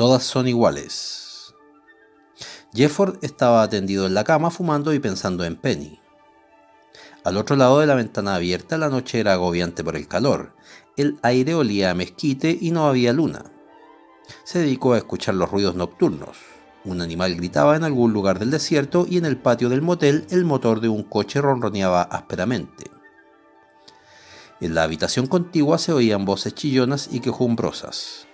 Todas son iguales. Jefford estaba tendido en la cama fumando y pensando en Penny. Al otro lado de la ventana abierta la noche era agobiante por el calor. El aire olía a mezquite y no había luna. Se dedicó a escuchar los ruidos nocturnos. Un animal gritaba en algún lugar del desierto y en el patio del motel el motor de un coche ronroneaba ásperamente. En la habitación contigua se oían voces chillonas y quejumbrosas.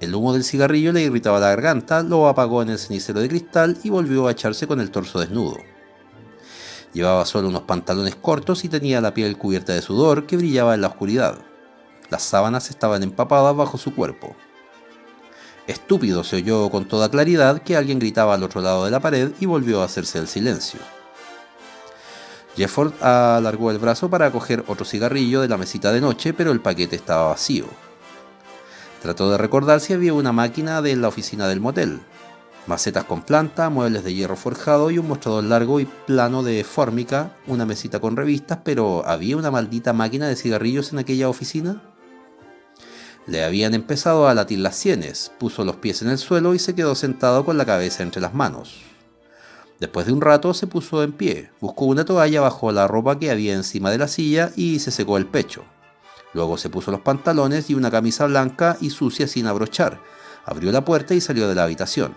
El humo del cigarrillo le irritaba la garganta, lo apagó en el cenicero de cristal y volvió a echarse con el torso desnudo. Llevaba solo unos pantalones cortos y tenía la piel cubierta de sudor que brillaba en la oscuridad. Las sábanas estaban empapadas bajo su cuerpo. Estúpido se oyó con toda claridad que alguien gritaba al otro lado de la pared y volvió a hacerse el silencio. Jefford alargó el brazo para coger otro cigarrillo de la mesita de noche, pero el paquete estaba vacío. Trató de recordar si había una máquina de la oficina del motel. Macetas con planta, muebles de hierro forjado y un mostrador largo y plano de fórmica, una mesita con revistas, pero ¿había una maldita máquina de cigarrillos en aquella oficina? Le habían empezado a latir las sienes, puso los pies en el suelo y se quedó sentado con la cabeza entre las manos. Después de un rato se puso en pie, buscó una toalla bajo la ropa que había encima de la silla y se secó el pecho. Luego se puso los pantalones y una camisa blanca y sucia sin abrochar. Abrió la puerta y salió de la habitación.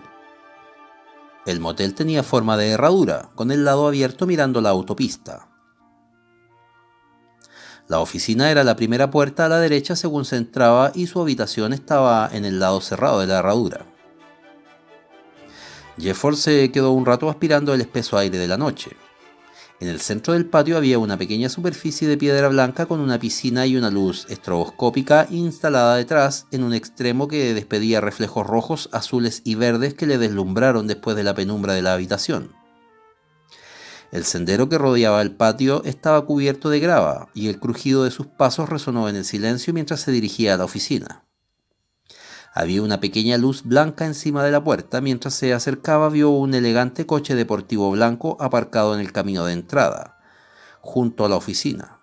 El motel tenía forma de herradura, con el lado abierto mirando la autopista. La oficina era la primera puerta a la derecha según se entraba y su habitación estaba en el lado cerrado de la herradura. Jefford se quedó un rato aspirando el espeso aire de la noche. En el centro del patio había una pequeña superficie de piedra blanca con una piscina y una luz estroboscópica instalada detrás en un extremo que despedía reflejos rojos, azules y verdes que le deslumbraron después de la penumbra de la habitación. El sendero que rodeaba el patio estaba cubierto de grava y el crujido de sus pasos resonó en el silencio mientras se dirigía a la oficina. Había una pequeña luz blanca encima de la puerta. Mientras se acercaba vio un elegante coche deportivo blanco aparcado en el camino de entrada, junto a la oficina.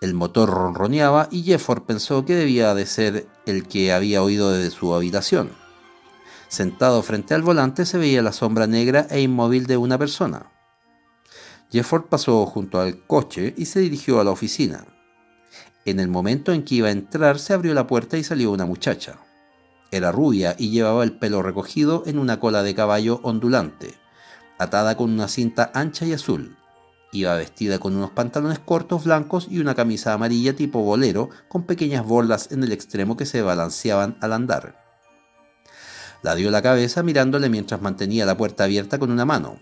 El motor ronroneaba y Jefford pensó que debía de ser el que había oído desde su habitación. Sentado frente al volante se veía la sombra negra e inmóvil de una persona. Jefford pasó junto al coche y se dirigió a la oficina. En el momento en que iba a entrar se abrió la puerta y salió una muchacha. Era rubia y llevaba el pelo recogido en una cola de caballo ondulante, atada con una cinta ancha y azul. Iba vestida con unos pantalones cortos blancos y una camisa amarilla tipo bolero con pequeñas bolas en el extremo que se balanceaban al andar. La dio la cabeza mirándole mientras mantenía la puerta abierta con una mano.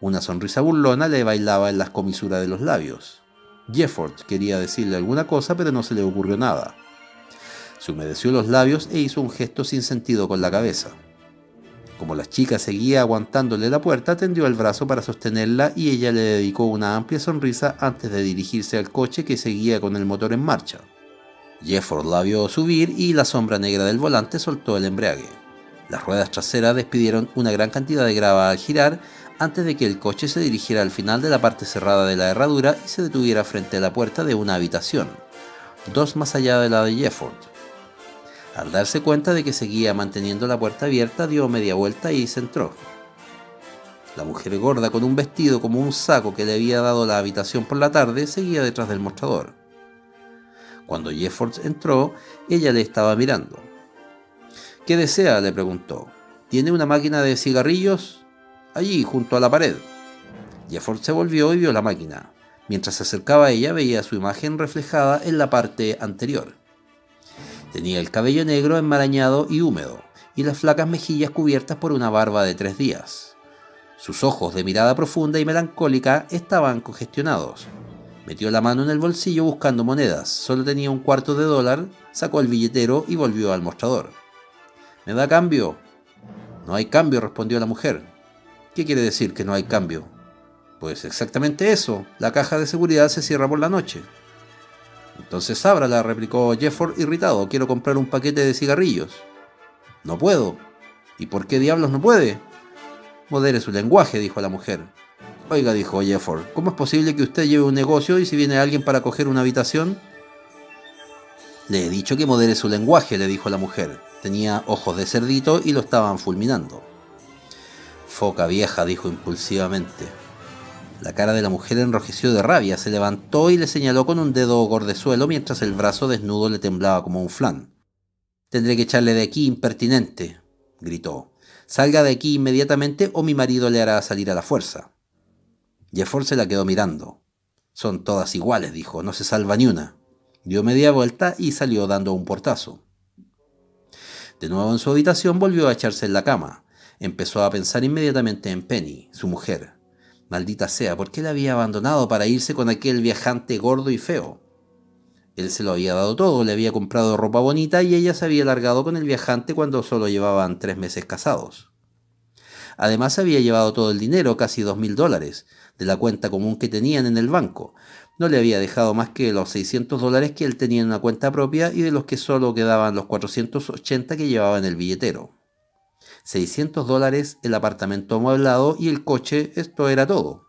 Una sonrisa burlona le bailaba en las comisuras de los labios. Jefford quería decirle alguna cosa pero no se le ocurrió nada. Se humedeció los labios e hizo un gesto sin sentido con la cabeza. Como la chica seguía aguantándole la puerta, tendió el brazo para sostenerla y ella le dedicó una amplia sonrisa antes de dirigirse al coche que seguía con el motor en marcha. Jefford la vio subir y la sombra negra del volante soltó el embrague. Las ruedas traseras despidieron una gran cantidad de grava al girar antes de que el coche se dirigiera al final de la parte cerrada de la herradura y se detuviera frente a la puerta de una habitación, dos más allá de la de Jefford. Al darse cuenta de que seguía manteniendo la puerta abierta, dio media vuelta y se entró. La mujer gorda con un vestido como un saco que le había dado la habitación por la tarde seguía detrás del mostrador. Cuando Jeffords entró, ella le estaba mirando. ¿Qué desea? le preguntó. ¿Tiene una máquina de cigarrillos? Allí, junto a la pared. Jeffords se volvió y vio la máquina. Mientras se acercaba a ella veía su imagen reflejada en la parte anterior. Tenía el cabello negro enmarañado y húmedo, y las flacas mejillas cubiertas por una barba de tres días. Sus ojos de mirada profunda y melancólica estaban congestionados. Metió la mano en el bolsillo buscando monedas. Solo tenía un cuarto de dólar, sacó el billetero y volvió al mostrador. ¿Me da cambio? No hay cambio, respondió la mujer. ¿Qué quiere decir que no hay cambio? Pues exactamente eso. La caja de seguridad se cierra por la noche. Entonces ábrala, replicó Jefford irritado. Quiero comprar un paquete de cigarrillos. No puedo. ¿Y por qué diablos no puede? Modere su lenguaje, dijo la mujer. Oiga, dijo Jefford, ¿cómo es posible que usted lleve un negocio y si viene alguien para coger una habitación? Le he dicho que modere su lenguaje, le dijo la mujer. Tenía ojos de cerdito y lo estaban fulminando. Foca vieja, dijo impulsivamente. La cara de la mujer enrojeció de rabia, se levantó y le señaló con un dedo gordezuelo mientras el brazo desnudo le temblaba como un flan. Tendré que echarle de aquí, impertinente, gritó. Salga de aquí inmediatamente o mi marido le hará salir a la fuerza. Jefford se la quedó mirando. Son todas iguales, dijo, no se salva ni una. Dio media vuelta y salió dando un portazo. De nuevo en su habitación volvió a echarse en la cama. Empezó a pensar inmediatamente en Penny, su mujer. Maldita sea, ¿por qué la había abandonado para irse con aquel viajante gordo y feo? Él se lo había dado todo, le había comprado ropa bonita y ella se había largado con el viajante cuando solo llevaban tres meses casados. Además había llevado todo el dinero, casi dos mil dólares, de la cuenta común que tenían en el banco. No le había dejado más que los 600 dólares que él tenía en una cuenta propia y de los que solo quedaban los 480 que llevaba en el billetero. 600 dólares, el apartamento amueblado y el coche, esto era todo.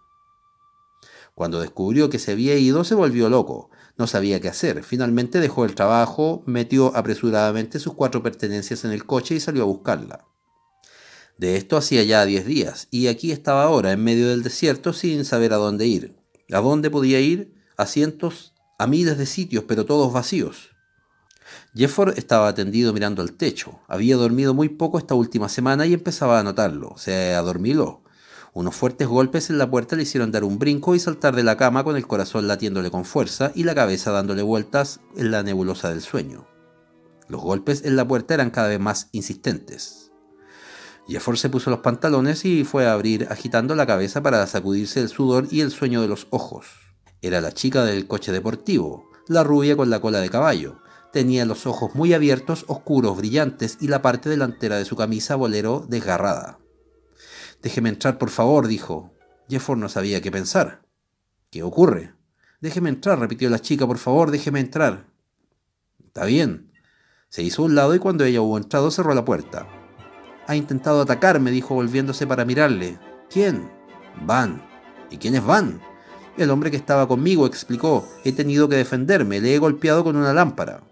Cuando descubrió que se había ido, se volvió loco. No sabía qué hacer. Finalmente dejó el trabajo, metió apresuradamente sus cuatro pertenencias en el coche y salió a buscarla. De esto hacía ya diez días, y aquí estaba ahora, en medio del desierto, sin saber a dónde ir. ¿A dónde podía ir? A cientos, a miles de sitios, pero todos vacíos. Jefford estaba atendido mirando al techo. Había dormido muy poco esta última semana y empezaba a notarlo. Se adormiló. Unos fuertes golpes en la puerta le hicieron dar un brinco y saltar de la cama con el corazón latiéndole con fuerza y la cabeza dándole vueltas en la nebulosa del sueño. Los golpes en la puerta eran cada vez más insistentes. Jefford se puso los pantalones y fue a abrir agitando la cabeza para sacudirse el sudor y el sueño de los ojos. Era la chica del coche deportivo, la rubia con la cola de caballo, Tenía los ojos muy abiertos, oscuros, brillantes y la parte delantera de su camisa bolero desgarrada. Déjeme entrar, por favor, dijo. Jefford no sabía qué pensar. ¿Qué ocurre? Déjeme entrar, repitió la chica, por favor, déjeme entrar. Está bien. Se hizo a un lado y cuando ella hubo entrado cerró la puerta. Ha intentado atacarme, dijo volviéndose para mirarle. ¿Quién? Van. ¿Y quién es Van? El hombre que estaba conmigo, explicó. He tenido que defenderme, le he golpeado con una lámpara.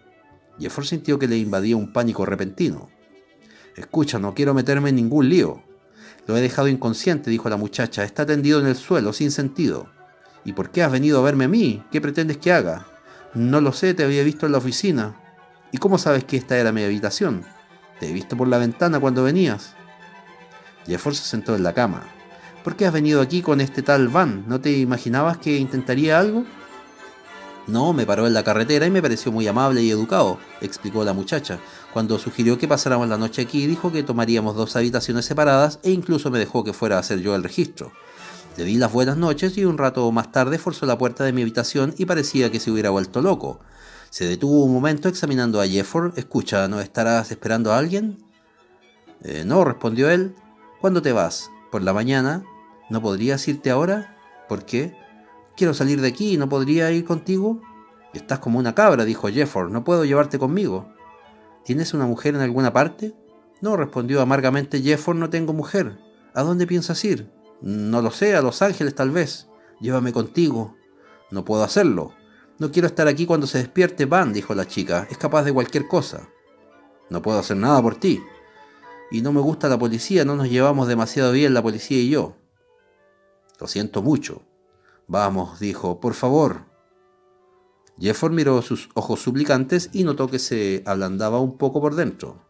Jefford sintió que le invadía un pánico repentino. Escucha, no quiero meterme en ningún lío. Lo he dejado inconsciente, dijo la muchacha. Está tendido en el suelo, sin sentido. ¿Y por qué has venido a verme a mí? ¿Qué pretendes que haga? No lo sé, te había visto en la oficina. ¿Y cómo sabes que esta era mi habitación? Te he visto por la ventana cuando venías. Jefford se sentó en la cama. ¿Por qué has venido aquí con este tal Van? ¿No te imaginabas que intentaría algo? No, me paró en la carretera y me pareció muy amable y educado, explicó la muchacha. Cuando sugirió que pasáramos la noche aquí, dijo que tomaríamos dos habitaciones separadas e incluso me dejó que fuera a hacer yo el registro. Le di las buenas noches y un rato más tarde forzó la puerta de mi habitación y parecía que se hubiera vuelto loco. Se detuvo un momento examinando a Jefford. Escucha, ¿no estarás esperando a alguien? Eh, no, respondió él. ¿Cuándo te vas? ¿Por la mañana? ¿No podrías irte ahora? ¿Por qué? Quiero salir de aquí, ¿no podría ir contigo? Estás como una cabra, dijo Jefford, no puedo llevarte conmigo. ¿Tienes una mujer en alguna parte? No, respondió amargamente Jefford, no tengo mujer. ¿A dónde piensas ir? No lo sé, a Los Ángeles tal vez. Llévame contigo. No puedo hacerlo. No quiero estar aquí cuando se despierte Van, dijo la chica. Es capaz de cualquier cosa. No puedo hacer nada por ti. Y no me gusta la policía, no nos llevamos demasiado bien la policía y yo. Lo siento mucho. Vamos, dijo, por favor. Jefford miró sus ojos suplicantes y notó que se ablandaba un poco por dentro.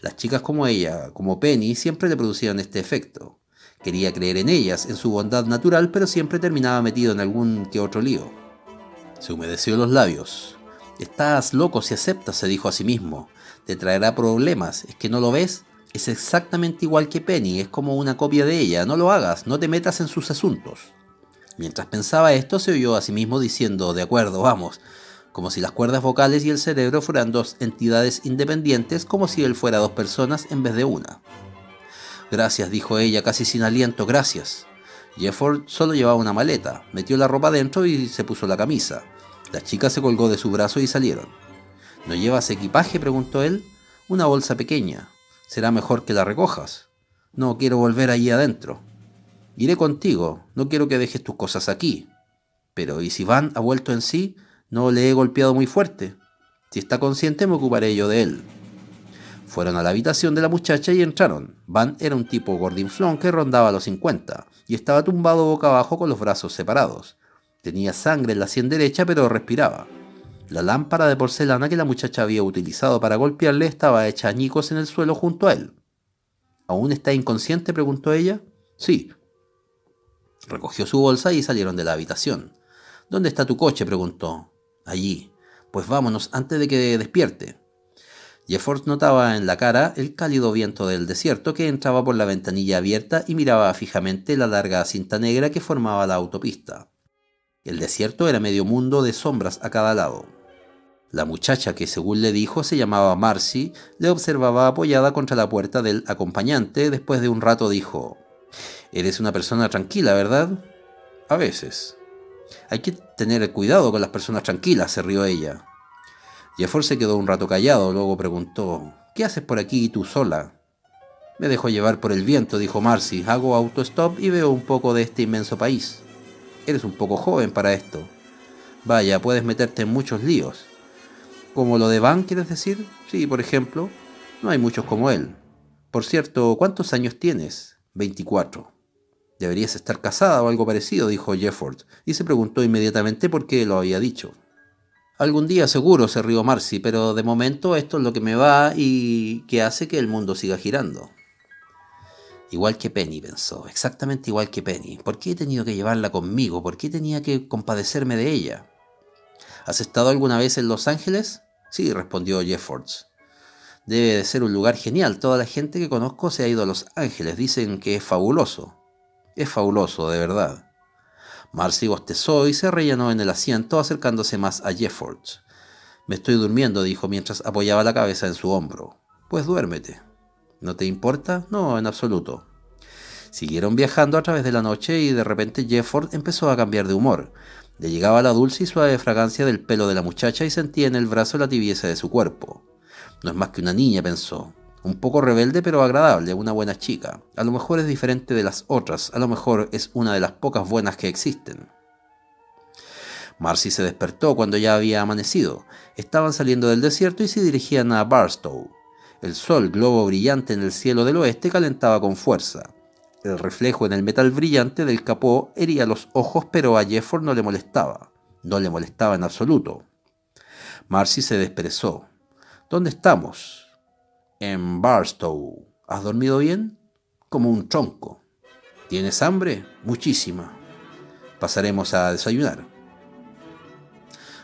Las chicas como ella, como Penny, siempre le producían este efecto. Quería creer en ellas, en su bondad natural, pero siempre terminaba metido en algún que otro lío. Se humedeció los labios. Estás loco si aceptas, se dijo a sí mismo. Te traerá problemas. ¿Es que no lo ves? Es exactamente igual que Penny, es como una copia de ella. No lo hagas, no te metas en sus asuntos. Mientras pensaba esto, se oyó a sí mismo diciendo, de acuerdo, vamos, como si las cuerdas vocales y el cerebro fueran dos entidades independientes, como si él fuera dos personas en vez de una. Gracias, dijo ella casi sin aliento, gracias. Jefford solo llevaba una maleta, metió la ropa dentro y se puso la camisa. La chica se colgó de su brazo y salieron. ¿No llevas equipaje? preguntó él. Una bolsa pequeña. Será mejor que la recojas. No quiero volver allí adentro. Iré contigo, no quiero que dejes tus cosas aquí. Pero, ¿y si Van ha vuelto en sí? ¿No le he golpeado muy fuerte? Si está consciente me ocuparé yo de él. Fueron a la habitación de la muchacha y entraron. Van era un tipo gordinflón que rondaba los 50 y estaba tumbado boca abajo con los brazos separados. Tenía sangre en la sien derecha pero respiraba. La lámpara de porcelana que la muchacha había utilizado para golpearle estaba hecha añicos en el suelo junto a él. ¿Aún está inconsciente? preguntó ella. Sí. Recogió su bolsa y salieron de la habitación. ¿Dónde está tu coche? preguntó. Allí. Pues vámonos antes de que despierte. Jefford notaba en la cara el cálido viento del desierto que entraba por la ventanilla abierta y miraba fijamente la larga cinta negra que formaba la autopista. El desierto era medio mundo de sombras a cada lado. La muchacha, que según le dijo se llamaba Marcy, le observaba apoyada contra la puerta del acompañante. Después de un rato dijo, Eres una persona tranquila, ¿verdad? A veces. Hay que tener cuidado con las personas tranquilas, se rió ella. Jefford se quedó un rato callado, luego preguntó, ¿qué haces por aquí tú sola? Me dejo llevar por el viento, dijo Marcy. Hago autostop y veo un poco de este inmenso país. Eres un poco joven para esto. Vaya, puedes meterte en muchos líos. ¿Como lo de Van, quieres decir? Sí, por ejemplo. No hay muchos como él. Por cierto, ¿cuántos años tienes? 24. Deberías estar casada o algo parecido, dijo Jefford, y se preguntó inmediatamente por qué lo había dicho. Algún día seguro, se rió Marcy, pero de momento esto es lo que me va y que hace que el mundo siga girando. Igual que Penny, pensó, exactamente igual que Penny. ¿Por qué he tenido que llevarla conmigo? ¿Por qué tenía que compadecerme de ella? ¿Has estado alguna vez en Los Ángeles? Sí, respondió Jeffords. Debe de ser un lugar genial. Toda la gente que conozco se ha ido a Los Ángeles. Dicen que es fabuloso. Es fabuloso, de verdad. Marcy bostezó y se rellenó en el asiento acercándose más a Jeffords. Me estoy durmiendo, dijo mientras apoyaba la cabeza en su hombro. Pues duérmete. ¿No te importa? No, en absoluto. Siguieron viajando a través de la noche y de repente Jefford empezó a cambiar de humor. Le llegaba la dulce y suave fragancia del pelo de la muchacha y sentía en el brazo la tibieza de su cuerpo. No es más que una niña, pensó. Un poco rebelde pero agradable, una buena chica. A lo mejor es diferente de las otras, a lo mejor es una de las pocas buenas que existen. Marcy se despertó cuando ya había amanecido. Estaban saliendo del desierto y se dirigían a Barstow. El sol, globo brillante en el cielo del oeste, calentaba con fuerza. El reflejo en el metal brillante del capó hería los ojos, pero a Jefford no le molestaba. No le molestaba en absoluto. Marcy se desperezó. ¿Dónde estamos? En Barstow. ¿Has dormido bien? Como un tronco. ¿Tienes hambre? Muchísima. Pasaremos a desayunar.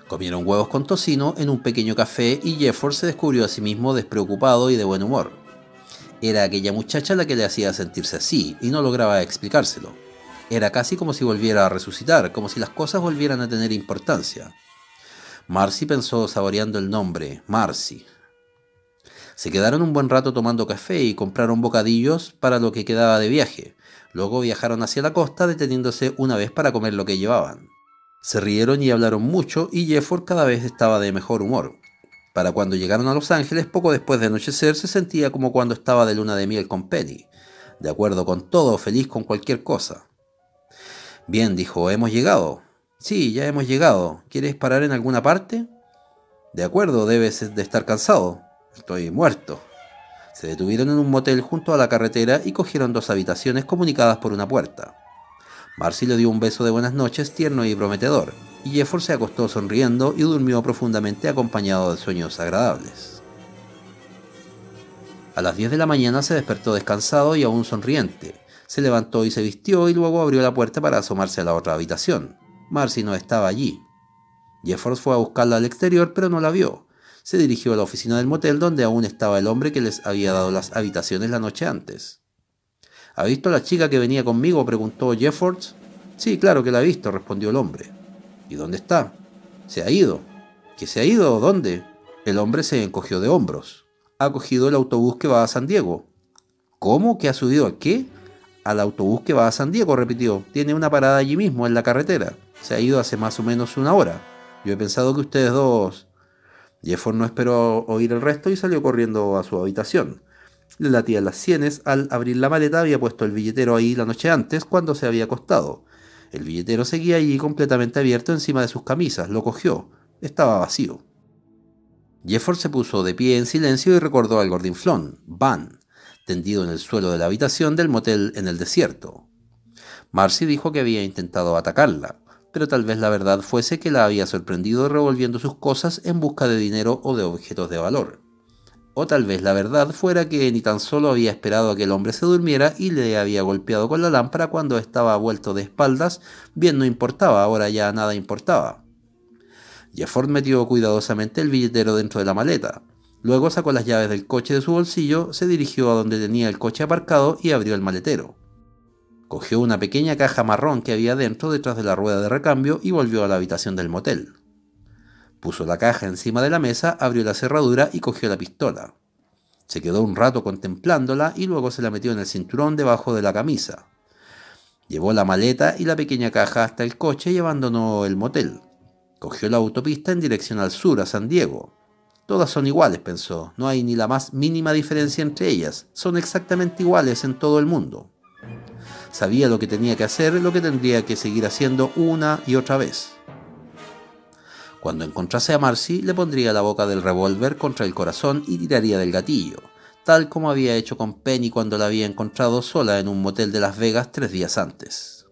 Comieron huevos con tocino en un pequeño café y Jefford se descubrió a sí mismo despreocupado y de buen humor. Era aquella muchacha la que le hacía sentirse así y no lograba explicárselo. Era casi como si volviera a resucitar, como si las cosas volvieran a tener importancia. Marcy pensó saboreando el nombre, Marcy. Se quedaron un buen rato tomando café y compraron bocadillos para lo que quedaba de viaje. Luego viajaron hacia la costa deteniéndose una vez para comer lo que llevaban. Se rieron y hablaron mucho y Jefford cada vez estaba de mejor humor. Para cuando llegaron a Los Ángeles, poco después de anochecer, se sentía como cuando estaba de luna de miel con Penny, de acuerdo con todo, feliz con cualquier cosa. Bien, dijo, hemos llegado. Sí, ya hemos llegado. ¿Quieres parar en alguna parte? De acuerdo, debes de estar cansado. Estoy muerto. Se detuvieron en un motel junto a la carretera y cogieron dos habitaciones comunicadas por una puerta. Marcy le dio un beso de buenas noches tierno y prometedor, y Jefford se acostó sonriendo y durmió profundamente acompañado de sueños agradables. A las 10 de la mañana se despertó descansado y aún sonriente. Se levantó y se vistió y luego abrió la puerta para asomarse a la otra habitación. Marcy no estaba allí. Jefford fue a buscarla al exterior pero no la vio se dirigió a la oficina del motel donde aún estaba el hombre que les había dado las habitaciones la noche antes. ¿Ha visto a la chica que venía conmigo? preguntó Jeffords. Sí, claro que la he visto, respondió el hombre. ¿Y dónde está? Se ha ido. ¿Que se ha ido? ¿Dónde? El hombre se encogió de hombros. Ha cogido el autobús que va a San Diego. ¿Cómo? ¿Que ha subido a qué? Al autobús que va a San Diego, repitió. Tiene una parada allí mismo, en la carretera. Se ha ido hace más o menos una hora. Yo he pensado que ustedes dos... Jefford no esperó oír el resto y salió corriendo a su habitación. Le latía las sienes. Al abrir la maleta había puesto el billetero ahí la noche antes cuando se había acostado. El billetero seguía allí completamente abierto encima de sus camisas. Lo cogió. Estaba vacío. Jefford se puso de pie en silencio y recordó al gordinflón, Van, tendido en el suelo de la habitación del motel en el desierto. Marcy dijo que había intentado atacarla, pero tal vez la verdad fuese que la había sorprendido revolviendo sus cosas en busca de dinero o de objetos de valor. O tal vez la verdad fuera que ni tan solo había esperado a que el hombre se durmiera y le había golpeado con la lámpara cuando estaba vuelto de espaldas, bien no importaba, ahora ya nada importaba. Jefford metió cuidadosamente el billetero dentro de la maleta. Luego sacó las llaves del coche de su bolsillo, se dirigió a donde tenía el coche aparcado y abrió el maletero. Cogió una pequeña caja marrón que había dentro detrás de la rueda de recambio y volvió a la habitación del motel. Puso la caja encima de la mesa, abrió la cerradura y cogió la pistola. Se quedó un rato contemplándola y luego se la metió en el cinturón debajo de la camisa. Llevó la maleta y la pequeña caja hasta el coche y abandonó el motel. Cogió la autopista en dirección al sur, a San Diego. Todas son iguales, pensó. No hay ni la más mínima diferencia entre ellas. Son exactamente iguales en todo el mundo. Sabía lo que tenía que hacer, lo que tendría que seguir haciendo una y otra vez. Cuando encontrase a Marcy, le pondría la boca del revólver contra el corazón y tiraría del gatillo, tal como había hecho con Penny cuando la había encontrado sola en un motel de Las Vegas tres días antes.